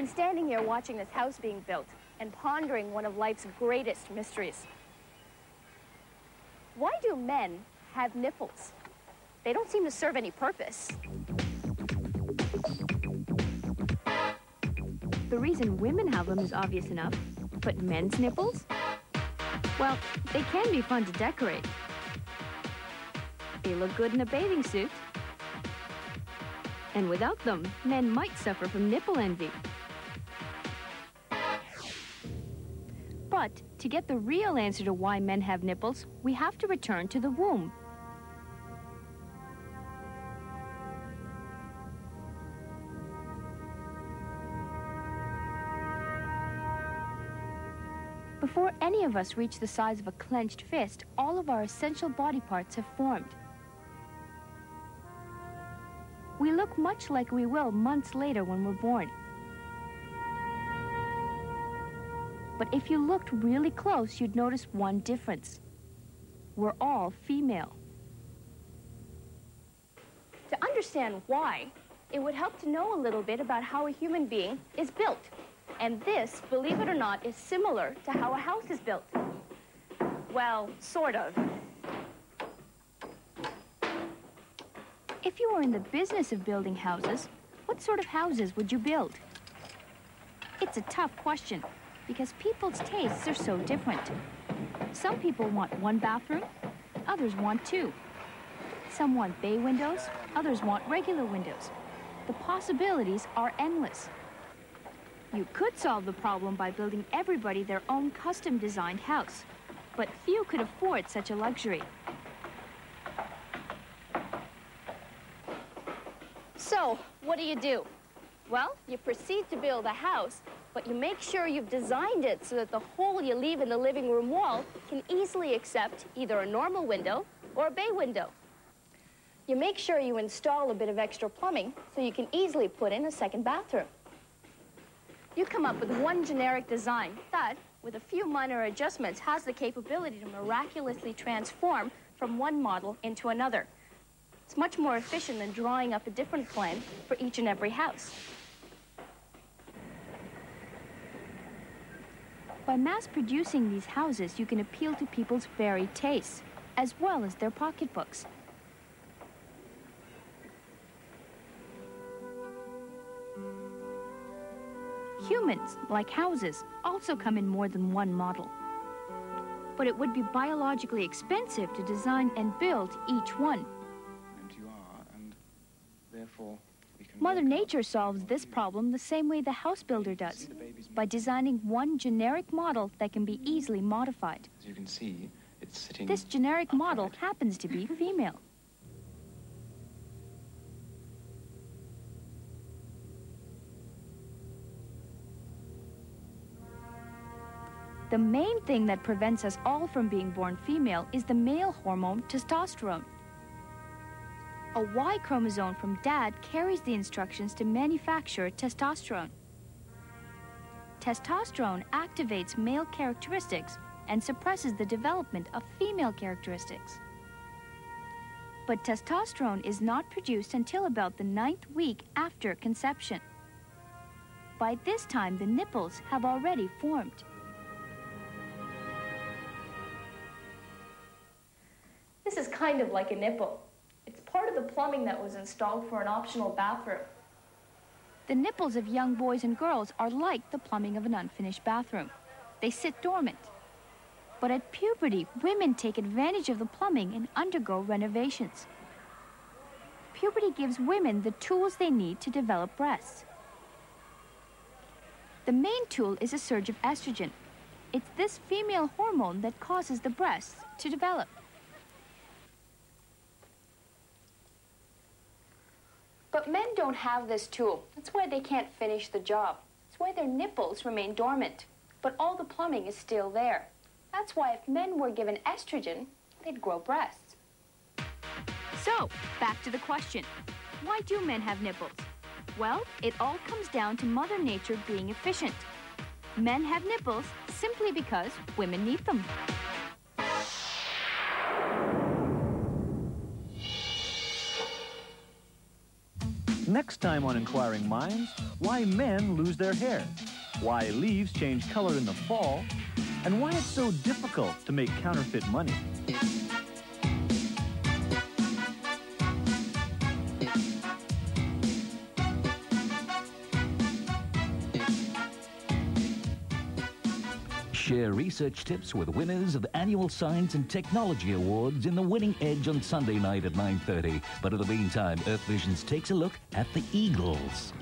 been standing here watching this house being built and pondering one of life's greatest mysteries. Why do men have nipples? They don't seem to serve any purpose. The reason women have them is obvious enough, but men's nipples? Well, they can be fun to decorate. They look good in a bathing suit. And without them, men might suffer from nipple envy. To get the real answer to why men have nipples, we have to return to the womb. Before any of us reach the size of a clenched fist, all of our essential body parts have formed. We look much like we will months later when we're born. But if you looked really close, you'd notice one difference. We're all female. To understand why, it would help to know a little bit about how a human being is built. And this, believe it or not, is similar to how a house is built. Well, sort of. If you were in the business of building houses, what sort of houses would you build? It's a tough question because people's tastes are so different. Some people want one bathroom, others want two. Some want bay windows, others want regular windows. The possibilities are endless. You could solve the problem by building everybody their own custom-designed house, but few could afford such a luxury. So, what do you do? Well, you proceed to build a house, but you make sure you've designed it so that the hole you leave in the living room wall can easily accept either a normal window or a bay window. You make sure you install a bit of extra plumbing so you can easily put in a second bathroom. You come up with one generic design that, with a few minor adjustments, has the capability to miraculously transform from one model into another. It's much more efficient than drawing up a different plan for each and every house. By mass producing these houses, you can appeal to people's varied tastes, as well as their pocketbooks. Humans, like houses, also come in more than one model. But it would be biologically expensive to design and build each one. And you are, and therefore Mother Nature solves this problem the same way the house builder does, by designing one generic model that can be easily modified. As you can see, it's sitting. This generic model happens to be female. The main thing that prevents us all from being born female is the male hormone testosterone. A Y chromosome from dad carries the instructions to manufacture testosterone. Testosterone activates male characteristics and suppresses the development of female characteristics. But testosterone is not produced until about the ninth week after conception. By this time, the nipples have already formed. This is kind of like a nipple. Part of the plumbing that was installed for an optional bathroom. The nipples of young boys and girls are like the plumbing of an unfinished bathroom. They sit dormant. But at puberty, women take advantage of the plumbing and undergo renovations. Puberty gives women the tools they need to develop breasts. The main tool is a surge of estrogen. It's this female hormone that causes the breasts to develop. But men don't have this tool. That's why they can't finish the job. That's why their nipples remain dormant. But all the plumbing is still there. That's why if men were given estrogen, they'd grow breasts. So, back to the question. Why do men have nipples? Well, it all comes down to Mother Nature being efficient. Men have nipples simply because women need them. Next time on Inquiring Minds, why men lose their hair, why leaves change color in the fall, and why it's so difficult to make counterfeit money. Share research tips with winners of the annual Science and Technology Awards in the Winning Edge on Sunday night at 9.30. But in the meantime, Earth Visions takes a look at the Eagles.